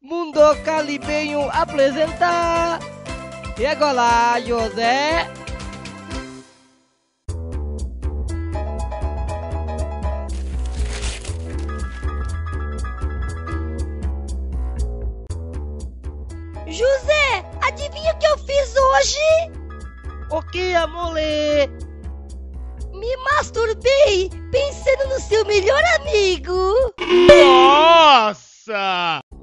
Mundo Calibenho apresenta. E agora, José? José, adivinha o que eu fiz hoje? O que, amole? Me masturbei pensando no seu melhor amigo.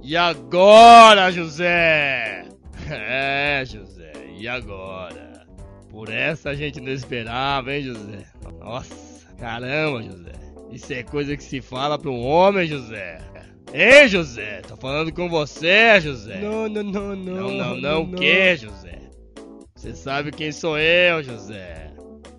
E agora, José? É, José, e agora? Por essa a gente não esperava, hein, José? Nossa, caramba, José. Isso é coisa que se fala pra um homem, José. Ei, José, tô falando com você, José. Não, não, não, não. Não, não, não, o que, José? Você sabe quem sou eu, José.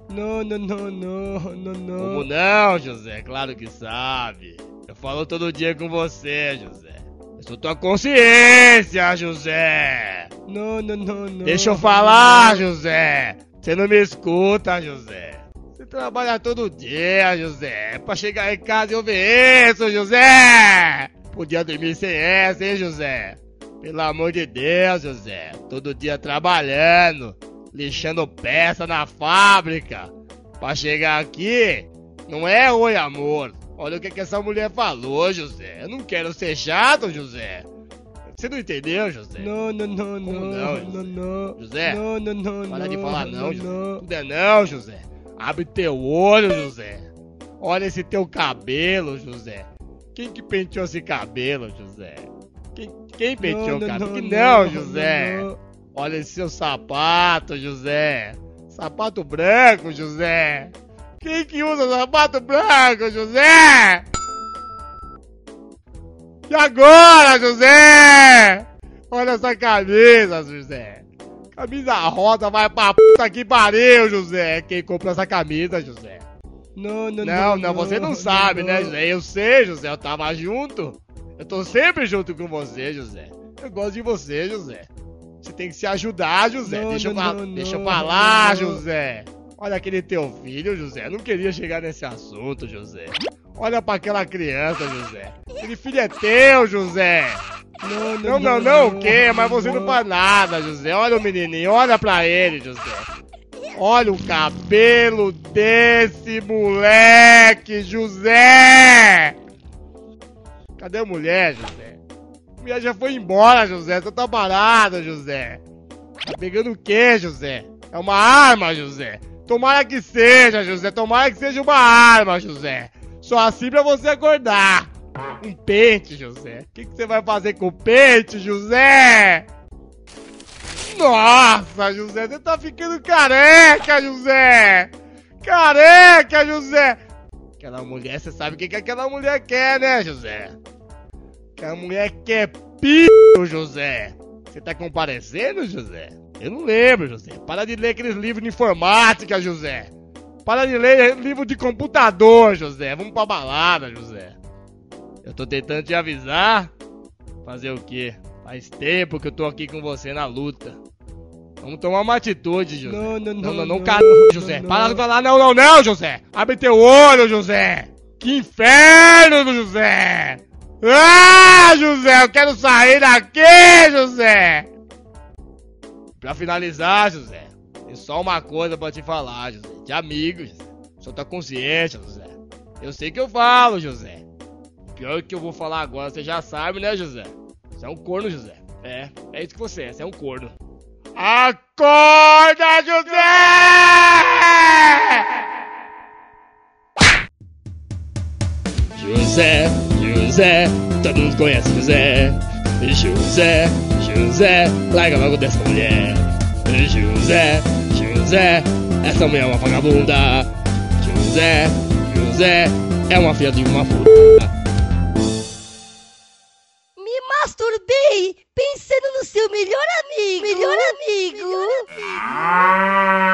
Não, não, não, não, não, não. Como não, José? Claro que sabe. Eu falo todo dia com você, José. Sou tua consciência, José. Não, não, não, não. Deixa eu falar, José. Você não me escuta, José. Você trabalha todo dia, José. Pra chegar em casa e ouvir isso, José. Podia dormir sem essa, hein, José? Pelo amor de Deus, José. Todo dia trabalhando, lixando peça na fábrica. Pra chegar aqui, não é oi, amor. Olha o que, que essa mulher falou, José. Eu não quero ser chato, José. Você não entendeu, José? Não, não, não, não, não, não, não. José? Não, não, não, Para de não, falar não, José. não. É não, José. Abre teu olho, José. Olha esse teu cabelo, José. Quem que penteou esse cabelo, José? Quem, quem penteou o cabelo? que não, José. não. Olha esse seu sapato, José. Sapato branco, José. Quem que usa sapato branco, José? E agora, José? Olha essa camisa, José. Camisa rosa vai pra puta que pariu, José. Quem comprou essa camisa, José? Não, não, Não, não, você não sabe, né, José? Eu sei, José. Eu tava junto. Eu tô sempre junto com você, José. Eu gosto de você, José. Você tem que se ajudar, José. Não, deixa, eu não, não, deixa eu não, falar, não, não. José. Olha aquele teu filho, José. Não queria chegar nesse assunto, José. Olha pra aquela criança, José. Aquele filho é teu, José. Não, Não, não, não, o quê? Mas você não faz nada, José. Olha o menininho, olha pra ele, José. Olha o cabelo desse moleque, José! Cadê a mulher, José? A mulher já foi embora, José. Você tá parado, José. Tá pegando o quê, José? É uma arma, José. Tomara que seja, José. Tomara que seja uma arma, José. Só assim pra você acordar. Um pente, José. O que, que você vai fazer com o pente, José? Nossa, José, você tá ficando careca, José! Careca, José! Aquela mulher, você sabe o que, que aquela mulher quer, né, José? Aquela mulher quer p, José. Você tá comparecendo, José? Eu não lembro, José. Para de ler aqueles livros de informática, José. Para de ler livro de computador, José. Vamos pra balada, José. Eu tô tentando te avisar. Fazer o quê? Faz tempo que eu tô aqui com você na luta. Vamos tomar uma atitude, José. Não, não, não, não, não, não, José. não. Para de falar não, não, não, José. Abre teu olho, José. Que inferno, José. Ah, José, eu quero sair daqui, José. Pra finalizar, José, tem só uma coisa pra te falar, José. De amigos, José. Só tá consciente, José. Eu sei que eu falo, José. Pior que eu vou falar agora, você já sabe, né, José? Você é um corno, José. É, é isso que você é, você é um corno. Acorda, José! José, José, todo mundo conhece José. José, José, larga logo dessa mulher. José, José, essa mulher é uma vagabunda. José, José, é uma filha de uma puta. Me masturbei pensando no seu melhor amigo. Melhor amigo. Melhor amigo. Ah!